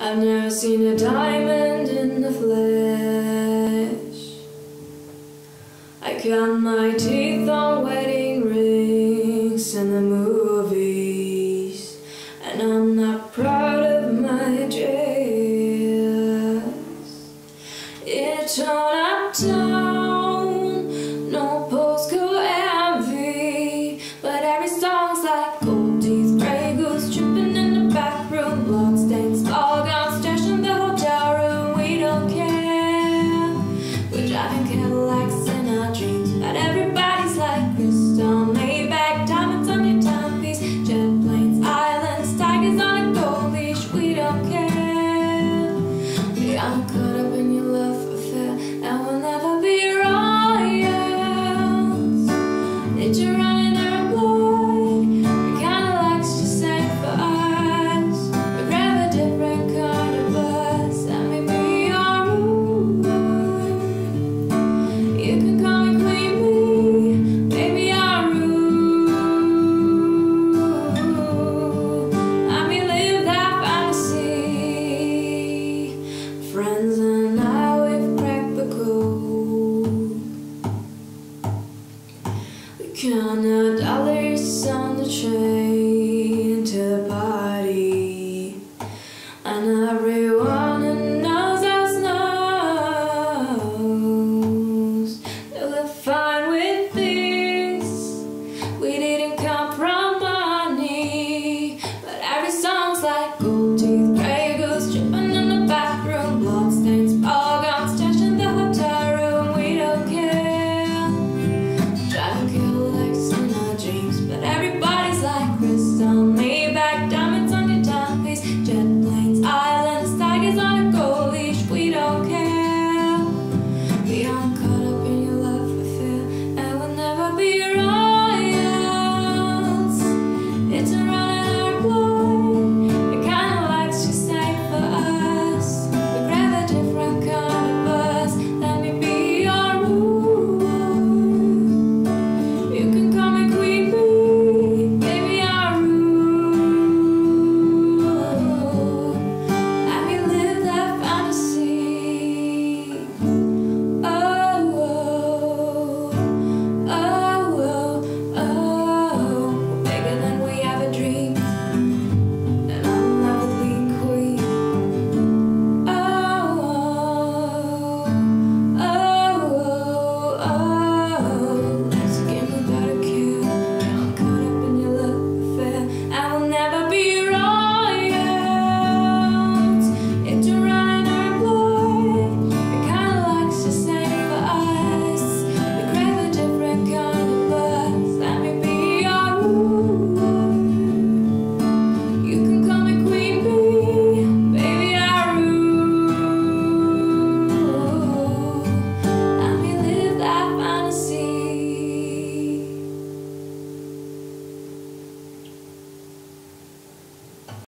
I've never seen a diamond in the flesh. I count my teeth on wedding rings and the movies And I'm not proud of my dress. It's all I've done. dollars on the train.